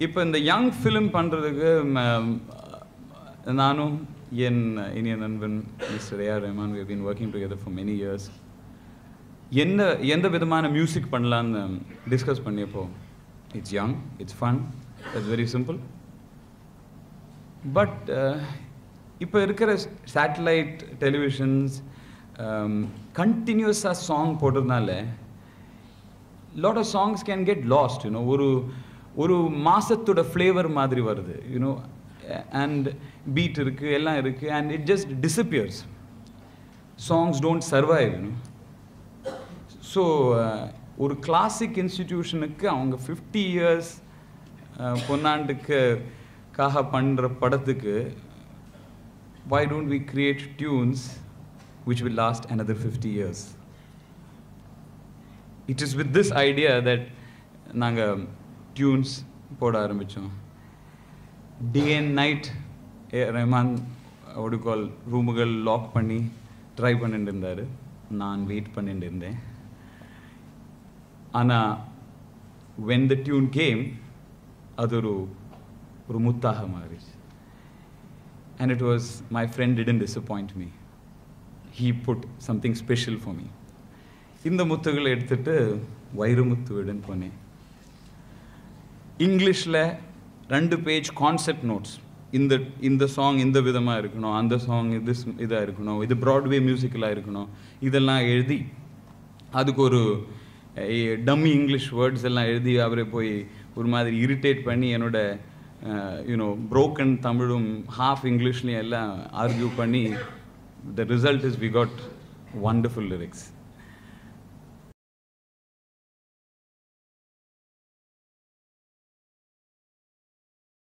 இப்போ இந்த young film பண்ணுறதுக்கு நானும் என் இனிய நண்பன் mister AR Rahman we been working together for many years என்ன எந்த விதமான மியூசிக் பண்ணலான்னு discuss பண்ணியப்போ it's young it's fun it's very simple but இப்போ இருக்கிற சேட்டலைட் டெலிவிஷன்ஸ் கண்டினியூஸாக சாங் போட்டதுனால lot of songs can get lost you know ஒரு ஒரு மாசத்தோட ஃப்ளேவர் மாதிரி வருது. யூனோ அண்ட் பீட் இருக்குது எல்லாம் இருக்குது and it just disappears songs don't survive you know so ஒரு கிளாசிக் இன்ஸ்டிடியூஷனுக்கு அவங்க ஃபிஃப்டி இயர்ஸ் uh, பொன்னாண்டுக்குக்காக பண்ணுற படத்துக்கு why don't we create tunes which will last another 50 years? It is with this idea that நாங்கள் டியூன்ஸ் போட ஆரம்பித்தோம் day and night A Rahman ஒடுக்கால் ரூமுகள் லாக் பண்ணி ட்ரை பண்ணிட்டு இருந்தார். நான் வெயிட் பண்ணிட்டு இருந்தேன். ஆனால் வென் த டியூன் கேம் அது ஒரு ஒரு முத்தாக மாறிச்சு and it was my friend didn't disappoint me he put something special for me இந்த முத்துகளை எடுத்துகிட்டு வைரமுத்து விடுன்னு போனேன். இங்கிலீஷில் ரெண்டு பேஜ் கான்செப்ட் நோட்ஸ் இந்த இந்த சாங் இந்த விதமாக இருக்கணும் அந்த சாங் இது இதாக இருக்கணும் இது ப்ராட்வே மியூசிக்கலாக இருக்கணும் இதெல்லாம் எழுதி அதுக்கு ஒரு டம்மி இங்கிலீஷ் வேர்ட்ஸ் எல்லாம் எழுதி அவரை போய் ஒரு மாதிரி இரிட்டேட் பண்ணி என்னோட யூனோ ப்ரோக்கன் தமிழும் ஹாஃப் இங்கிலீஷ்லையும் எல்லாம் ஆர்கியூ பண்ணி the result is we got wonderful lyrics